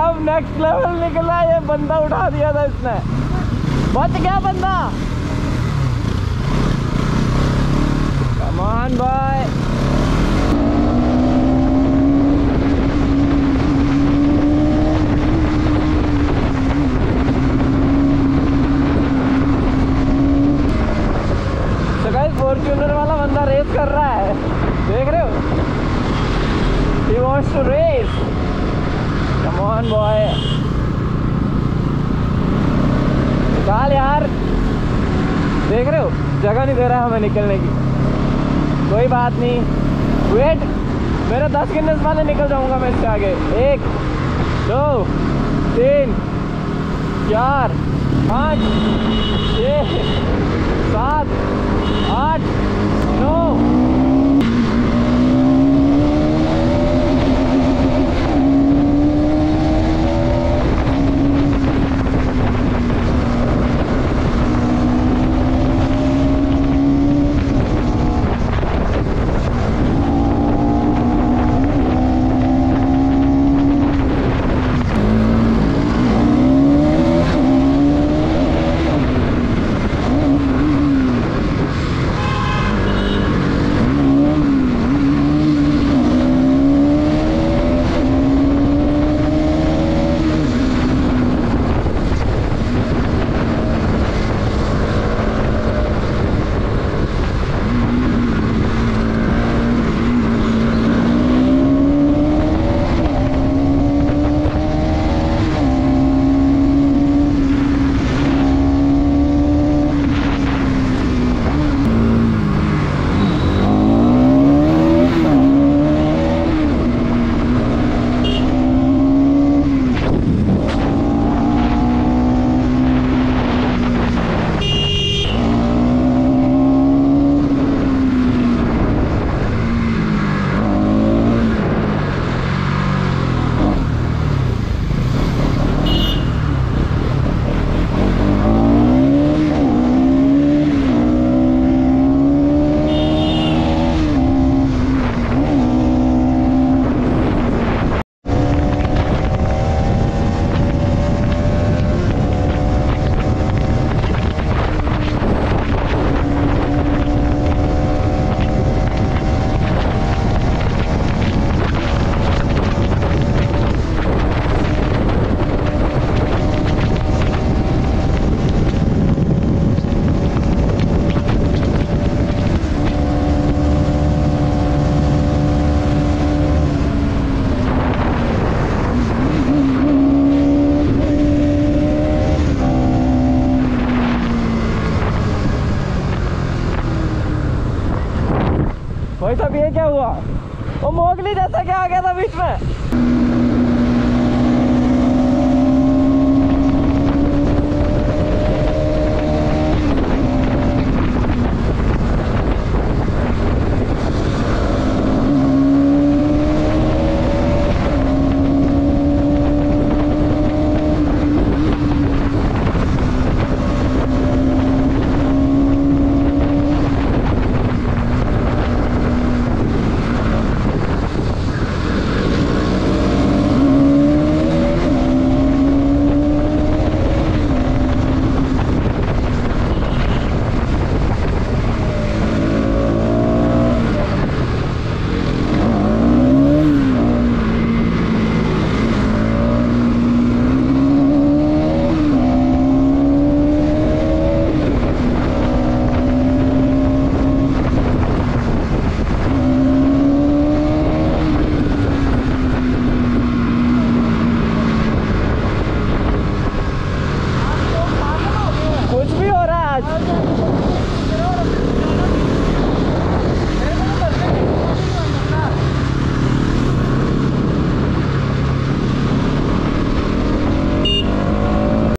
साहब next level निकला, ये बंदा उठा दिया था इसने। बच गया बंदा। कमान भाई गाइस फॉर्च्यूनर वाला बंदा रेस कर रहा है। देख रहे हो? He wants to race come on, boy. निकाल यार। देख रहे हो? जगह नहीं दे रहा हमें निकलने की। कोई बात नहीं। वेट मेरे दस गिनस वाले निकल जाऊँगा मैं इससे आगे। एक, दो, तीन, चार, पाँच, छः, सात, आठ भाई साहब ये क्या हुआ? वो मोगली जैसा क्या आ गया था बीच में?